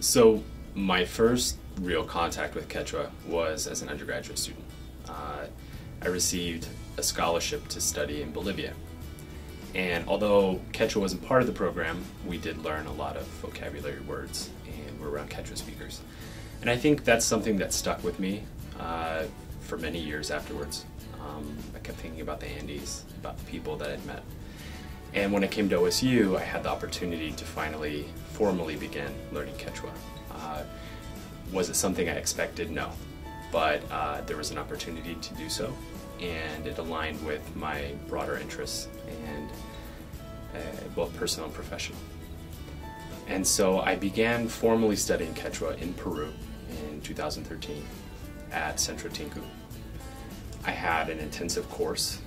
So my first real contact with Quechua was as an undergraduate student. Uh, I received a scholarship to study in Bolivia. And although Quechua wasn't part of the program, we did learn a lot of vocabulary words and we're around Quechua speakers. And I think that's something that stuck with me uh, for many years afterwards. Um, I kept thinking about the Andes, about the people that I'd met. And when I came to OSU, I had the opportunity to finally formally began learning Quechua. Uh, was it something I expected? No. But uh, there was an opportunity to do so, and it aligned with my broader interests and uh, both personal and professional. And so I began formally studying Quechua in Peru in 2013 at Centro Tinku. I had an intensive course,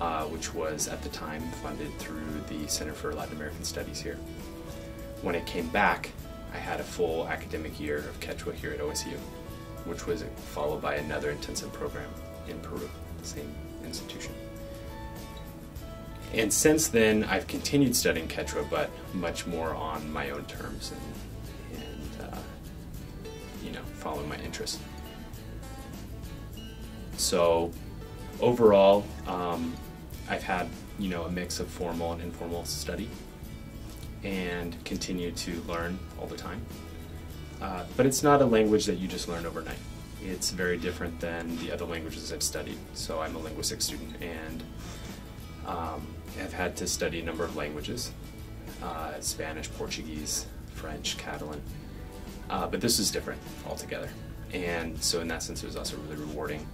uh, which was at the time funded through the Center for Latin American Studies here. When I came back, I had a full academic year of Quechua here at OSU, which was followed by another intensive program in Peru, the same institution. And since then, I've continued studying Quechua, but much more on my own terms and, and uh, you know, following my interests. So, overall, um, I've had you know a mix of formal and informal study, and continue to learn all the time. Uh, but it's not a language that you just learn overnight. It's very different than the other languages I've studied. So I'm a linguistics student and um, have had to study a number of languages uh, Spanish, Portuguese, French, Catalan. Uh, but this is different altogether. And so, in that sense, it was also really rewarding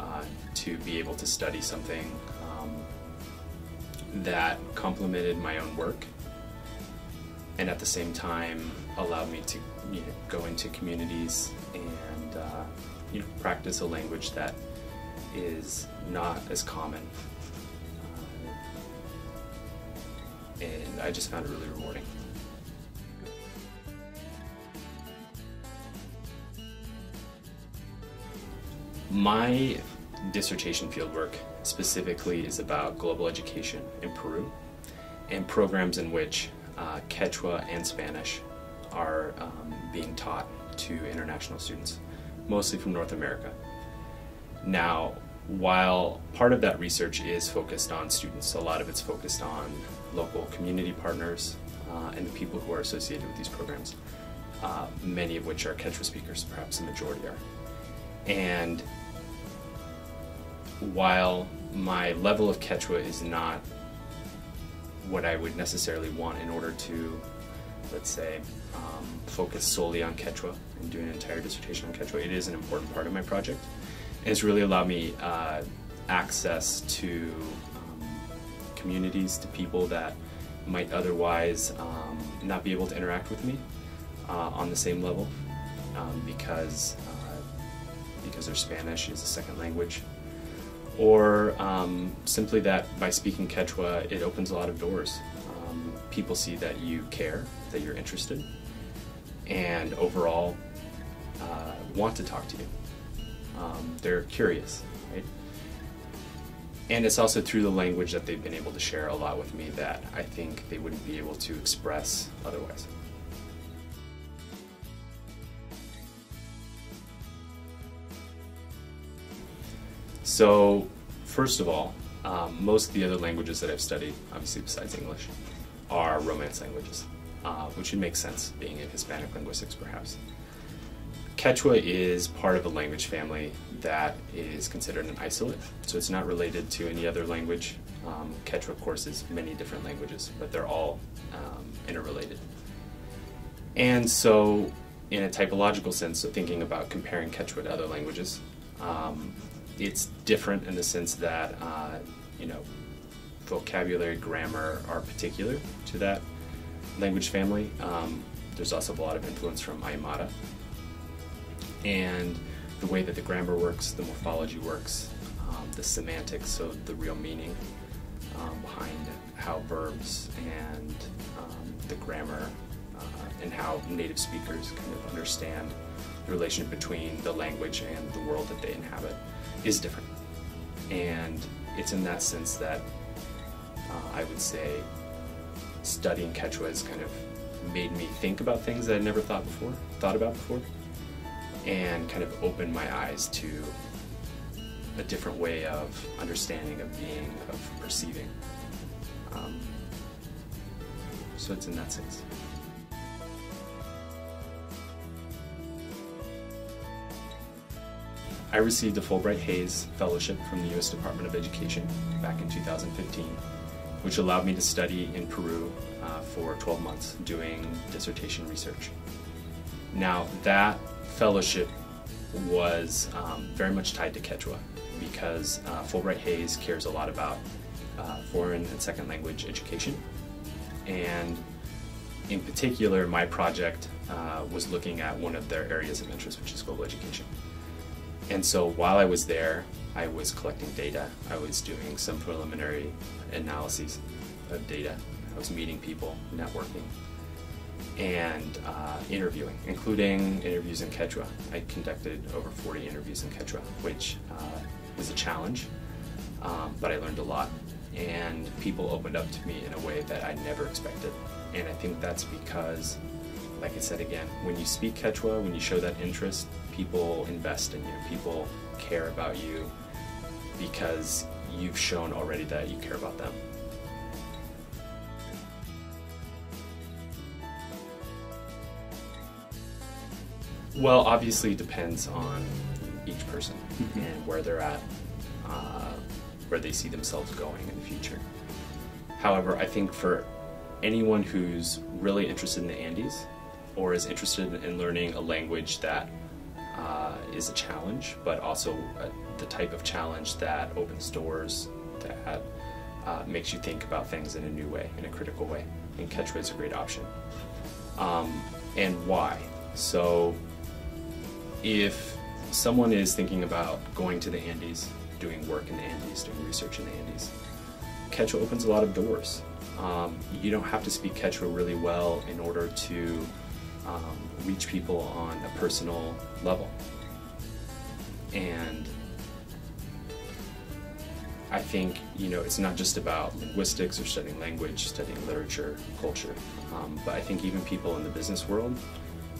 uh, to be able to study something um, that complemented my own work and at the same time allowed me to you know, go into communities and uh, you know, practice a language that is not as common and I just found it really rewarding. My dissertation fieldwork specifically is about global education in Peru and programs in which uh, Quechua and Spanish are um, being taught to international students, mostly from North America. Now, while part of that research is focused on students, a lot of it's focused on local community partners uh, and the people who are associated with these programs, uh, many of which are Quechua speakers, perhaps the majority are. And while my level of Quechua is not what I would necessarily want in order to, let's say, um, focus solely on Quechua and do an entire dissertation on Quechua, it is an important part of my project. And it's really allowed me uh, access to communities, to people that might otherwise um, not be able to interact with me uh, on the same level um, because uh, because their Spanish is a second language, or um, simply that by speaking Quechua, it opens a lot of doors. Um, people see that you care, that you're interested, and overall uh, want to talk to you. Um, they're curious, right? And it's also through the language that they've been able to share a lot with me that I think they wouldn't be able to express otherwise. So, first of all, um, most of the other languages that I've studied, obviously besides English, are Romance languages, uh, which would make sense being in Hispanic linguistics perhaps. Quechua is part of a language family that is considered an isolate, so it's not related to any other language. Um, Quechua, of course, is many different languages, but they're all um, interrelated. And so, in a typological sense, so thinking about comparing Quechua to other languages, um, it's different in the sense that, uh, you know, vocabulary, grammar are particular to that language family. Um, there's also a lot of influence from Aymara, and the way that the grammar works, the morphology works, um, the semantics, so the real meaning um, behind how verbs and um, the grammar uh, and how native speakers kind of understand the relationship between the language and the world that they inhabit is different. And it's in that sense that uh, I would say studying Quechua has kind of made me think about things that I'd never thought before, thought about before, and kind of opened my eyes to a different way of understanding, of being, of perceiving. Um, so it's in that sense. I received a Fulbright Hays Fellowship from the U.S. Department of Education back in 2015, which allowed me to study in Peru uh, for 12 months doing dissertation research. Now, that fellowship was um, very much tied to Quechua because uh, Fulbright Hays cares a lot about uh, foreign and second language education. And in particular, my project uh, was looking at one of their areas of interest, which is global education. And so while I was there, I was collecting data. I was doing some preliminary analyses of data. I was meeting people, networking, and uh, interviewing, including interviews in Quechua. I conducted over 40 interviews in Quechua, which uh, was a challenge, um, but I learned a lot. And people opened up to me in a way that I never expected. And I think that's because, like I said again, when you speak Quechua, when you show that interest, people invest in you. People care about you because you've shown already that you care about them. Well, obviously it depends on each person mm-hmm. and where they're at, uh, where they see themselves going in the future. However, I think for anyone who's really interested in the Andes or is interested in learning a language that uh, is a challenge, but also a, the type of challenge that opens doors, that uh, makes you think about things in a new way, in a critical way. And Quechua is a great option. Um, and why? So if someone is thinking about going to the Andes, doing work in the Andes, doing research in the Andes, Quechua opens a lot of doors. Um, you don't have to speak Quechua really well in order to um, reach people on a personal level. And I think, you know, it's not just about linguistics or studying language, studying literature, culture, um, but I think even people in the business world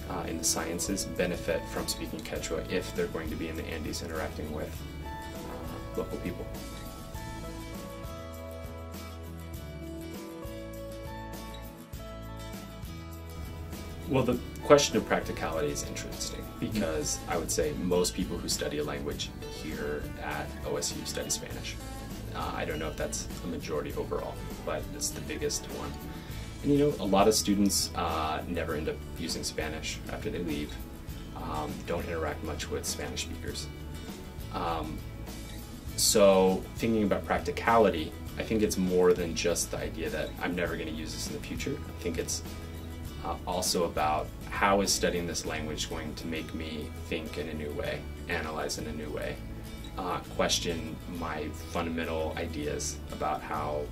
uh, in the sciences benefit from speaking Quechua if they're going to be in the Andes interacting with uh, local people. Well, the question of practicality is interesting because I would say most people who study a language here at OSU study Spanish. Uh, I don't know if that's a majority overall, but it's the biggest one. And you know, a lot of students uh, never end up using Spanish after they leave, um, don't interact much with Spanish speakers. Um, so thinking about practicality, I think it's more than just the idea that I'm never going to use this in the future. I think it's uh, also about how is studying this language going to make me think in a new way, analyze in a new way, uh, question my fundamental ideas about how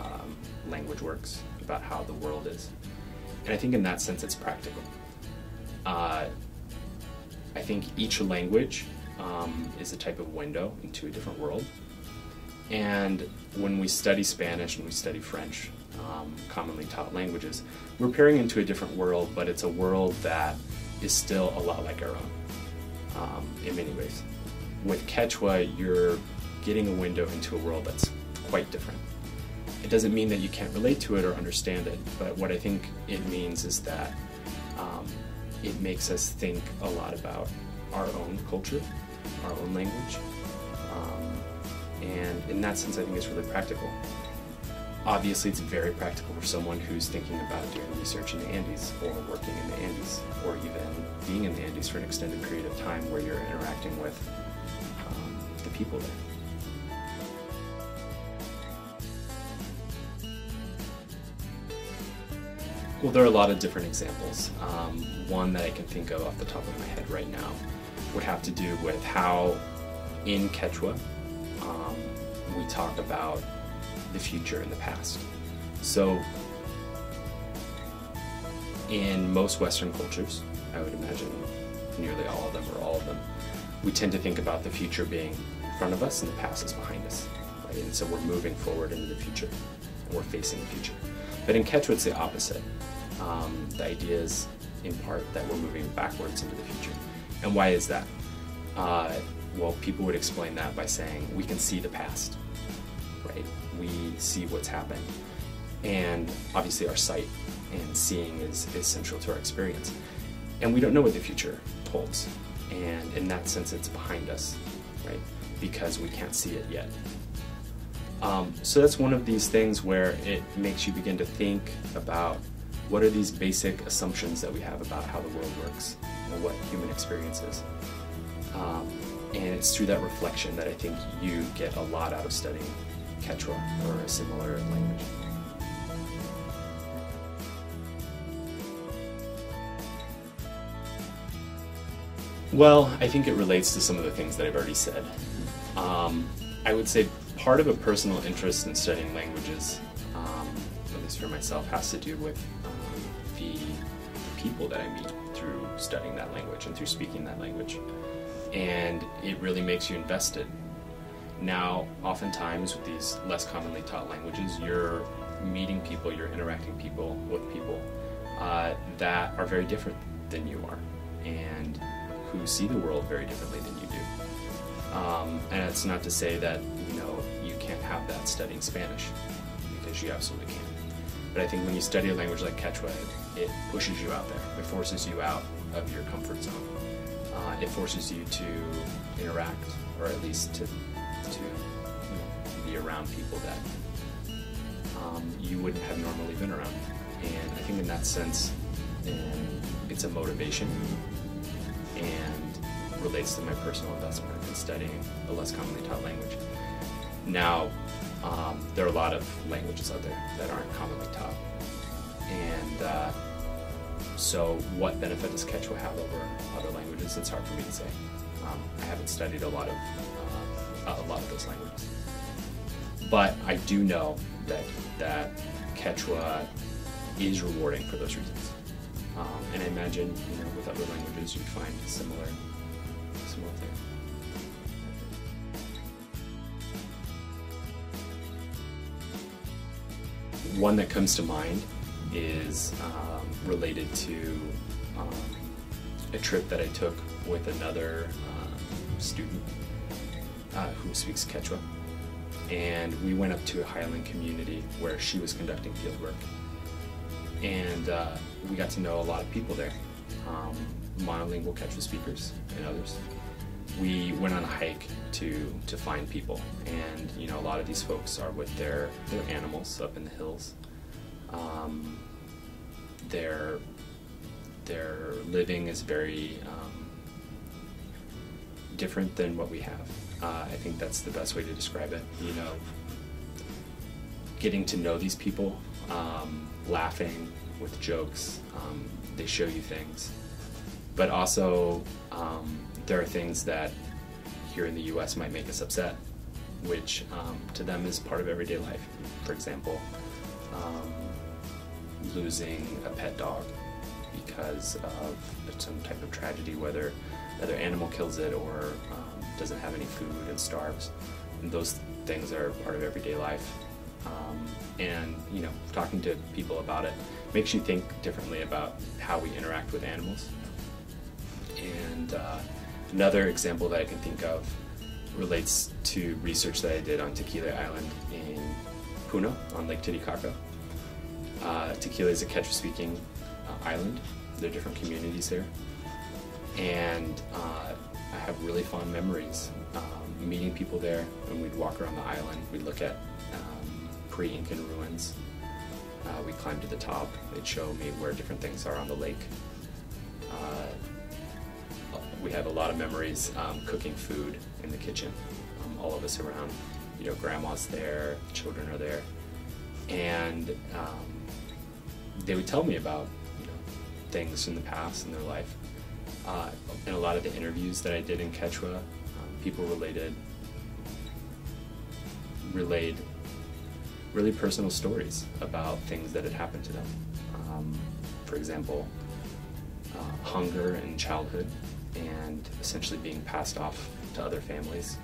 um, language works, about how the world is. And I think in that sense it's practical. Uh, I think each language um, is a type of window into a different world. And when we study Spanish and we study French, um, commonly taught languages, we're peering into a different world, but it's a world that is still a lot like our own um, in many ways. With Quechua, you're getting a window into a world that's quite different. It doesn't mean that you can't relate to it or understand it, but what I think it means is that um, it makes us think a lot about our own culture, our own language, and in that sense, I think it's really practical. Obviously, it's very practical for someone who's thinking about doing research in the Andes or working in the Andes or even being in the Andes for an extended period of time where you're interacting with um, the people there. Well, there are a lot of different examples. Um, one that I can think of off the top of my head right now would have to do with how in Quechua talk about the future and the past. So, in most Western cultures, I would imagine nearly all of them or all of them, we tend to think about the future being in front of us and the past is behind us. Right? And so we're moving forward into the future and we're facing the future. But in Quechua, it's the opposite. um, the idea is in part that we're moving backwards into the future. And why is that? Uh, well, people would explain that by saying we can see the past, right? We see what's happened. And obviously, our sight and seeing is, is central to our experience. And we don't know what the future holds. And in that sense, it's behind us, right? Because we can't see it yet. Um, so that's one of these things where it makes you begin to think about what are these basic assumptions that we have about how the world works and what human experience is. Um, and it's through that reflection that I think you get a lot out of studying Quechua or a similar language. Well, I think it relates to some of the things that I've already said. Um, I would say part of a personal interest in studying languages, um, at least for myself, has to do with um, the, the people that I meet through studying that language and through speaking that language. And it really makes you invested. Now, oftentimes with these less commonly taught languages, you're meeting people, you're interacting people with people uh, that are very different than you are. And who see the world very differently than you do. Um, and it's not to say that you know you can't have that studying Spanish, because you absolutely can. But I think when you study a language like Quechua, it, it pushes you out there. It forces you out of your comfort zone. Uh, it forces you to interact, or at least to to be around people that um, you wouldn't have normally been around. And I think in that sense, it's a motivation and relates to my personal investment in studying a less commonly taught language. Now, um, there are a lot of languages out there that aren't commonly taught. And uh, so, what benefit does Quechua have over other languages? It's hard for me to say. Um, I haven't studied a lot of uh, a lot of those languages, but I do know that that Quechua is rewarding for those reasons. Um, and I imagine, you know, with other languages, you'd find similar, similar thing. One that comes to mind is um, related to um, a trip that I took with another um, student uh, who speaks Quechua. And we went up to a highland community where she was conducting fieldwork and uh, we got to know a lot of people there, um, monolingual Quechua speakers and others. We went on a hike to to find people, and you know a lot of these folks are with their their animals up in the hills. Um, their their living is very um, different than what we have. Uh, I think that's the best way to describe it. You know, getting to know these people um, laughing with jokes. Um, they show you things. But also, um, there are things that here in the US might make us upset, which um, to them is part of everyday life. For example, um, losing a pet dog because of some type of tragedy, whether another animal kills it or um, doesn't have any food and starves. And those things are part of everyday life um, and you know talking to people about it makes you think differently about how we interact with animals. And uh, another example that I can think of relates to research that I did on Taquile Island in Puno on Lake Titicaca. Uh, Taquile is a Quechua-speaking uh, island. There are different communities there, and uh, I have really fond memories um, meeting people there. When we'd walk around the island, we'd look at pre-Incan ruins. Uh, we climbed to the top. They'd show me where different things are on the lake. Uh, we have a lot of memories um, cooking food in the kitchen. Um, all of us around, you know, grandma's there, children are there, and um, they would tell me about you know, things in the past in their life. Uh, in a lot of the interviews that I did in Quechua, um, people related relayed really personal stories about things that had happened to them. Um, for example, uh, hunger in childhood and essentially being passed off to other families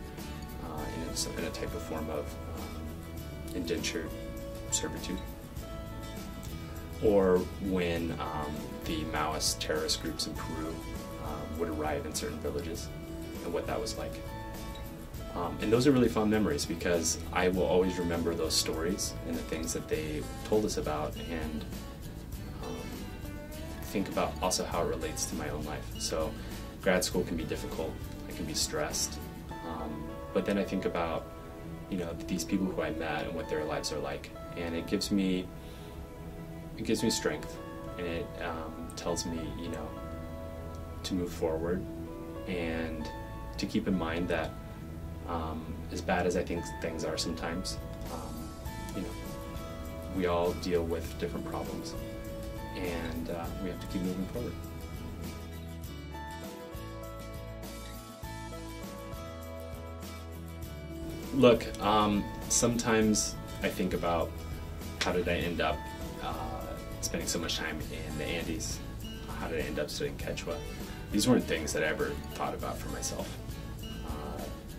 uh, in, a, in, a, type of form of um, indentured servitude. or when um, the Maoist terrorist groups in Peru um, would arrive in certain villages and what that was like. Um, and those are really fond memories because I will always remember those stories and the things that they told us about and um, think about also how it relates to my own life. So grad school can be difficult, I can be stressed, um, but then I think about you know these people who I met and what their lives are like, and it gives me it gives me strength. And it um, tells me you know to move forward and to keep in mind that um, as bad as I think things are sometimes, um, you know, we all deal with different problems, and uh, we have to keep moving forward. Look, um, sometimes I think about how did I end up uh, spending so much time in the Andes? How did I end up studying Quechua? These weren't things that I ever thought about for myself.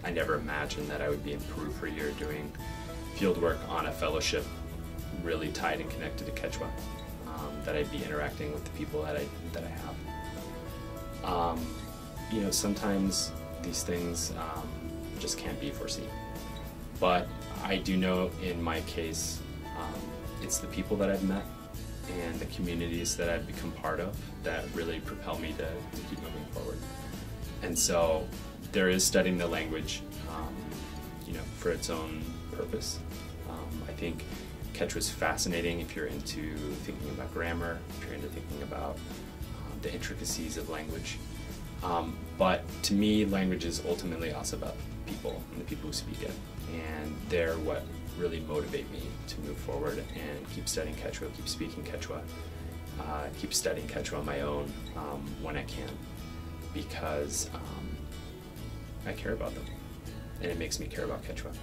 I never imagined that I would be in Peru for a year doing field work on a fellowship really tied and connected to Quechua. Um, that I'd be interacting with the people that I that I have. Um, you know, sometimes these things um, just can't be foreseen. But I do know in my case, um, it's the people that I've met and the communities that I've become part of that really propel me to, to keep moving forward. And so there is studying the language, um, you know, for its own purpose. Um, I think Quechua is fascinating if you're into thinking about grammar, if you're into thinking about um, the intricacies of language. Um, but to me, language is ultimately also about people and the people who speak it. And they're what really motivate me to move forward and keep studying Quechua, keep speaking Quechua, uh, keep studying Quechua on my own um, when I can. Because um, I care about them. And it makes me care about Quechua.